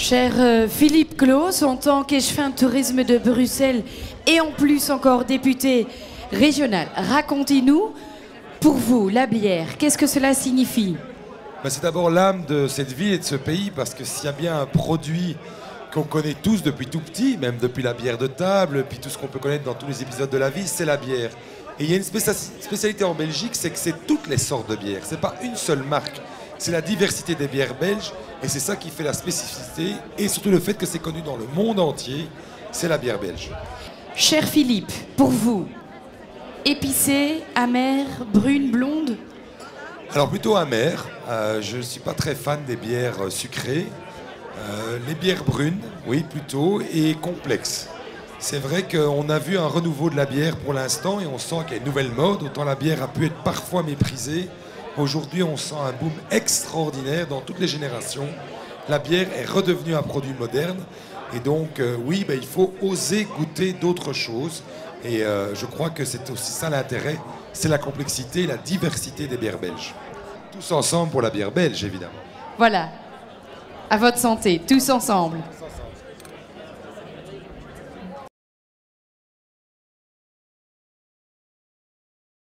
Cher euh, Philippe Claus, en tant qu'échevin tourisme de Bruxelles et en plus encore député régional, racontez-nous, pour vous, la bière, qu'est-ce que cela signifie? Ben, c'est d'abord l'âme de cette ville et de ce pays, parce que s'il y a bien un produit qu'on connaît tous depuis tout petit, même depuis la bière de table, puis tout ce qu'on peut connaître dans tous les épisodes de la vie, c'est la bière. Et il y a une spécia- spécialité en Belgique, c'est que c'est toutes les sortes de bières. C'est pas une seule marque. C'est la diversité des bières belges, et c'est ça qui fait la spécificité, et surtout le fait que c'est connu dans le monde entier. C'est la bière belge. Cher Philippe, pour vous, épicée, amère, brune, blonde? Alors plutôt amer. Euh, je ne suis pas très fan des bières sucrées. Euh, les bières brunes, oui plutôt, et complexes. C'est vrai qu'on a vu un renouveau de la bière pour l'instant et on sent qu'il y a une nouvelle mode. Autant la bière a pu être parfois méprisée. Aujourd'hui, on sent un boom extraordinaire dans toutes les générations. La bière est redevenue un produit moderne. Et donc, euh, oui, ben, il faut oser goûter d'autres choses. Et euh, je crois que c'est aussi ça l'intérêt, c'est la complexité, la diversité des bières belges. Tous ensemble pour la bière belge, évidemment. Voilà. À votre santé, tous ensemble.